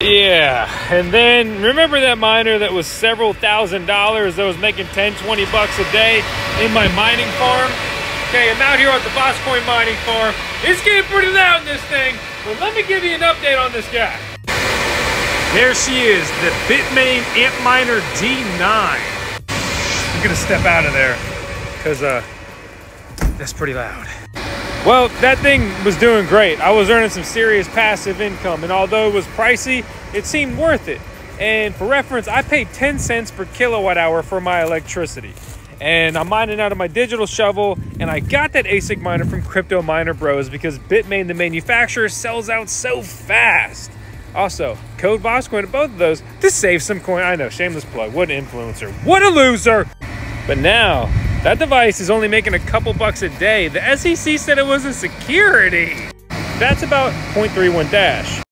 Yeah, and then remember that miner that was several thousand dollars that was making 10, 20 bucks a day in my mining farm? Okay, I'm out here at the VoskCoin mining farm. It's getting pretty loud in this thing, but let me give you an update on this guy. There she is, the Bitmain Antminer D9. I'm gonna step out of there, because uh, that's pretty loud. Well, that thing was doing great. I was earning some serious passive income, and although it was pricey, it seemed worth it. And for reference, I paid 10 cents per kilowatt hour for my electricity. And I'm mining out of my digital shovel, and I got that ASIC miner from Crypto Miner Bros because Bitmain, the manufacturer, sells out so fast. Also, code VoskCoin to both of those to save some coin. I know, shameless plug. What an influencer. What a loser. But now, that device is only making a couple bucks a day. The SEC said it was a security. That's about 0.31 Dash.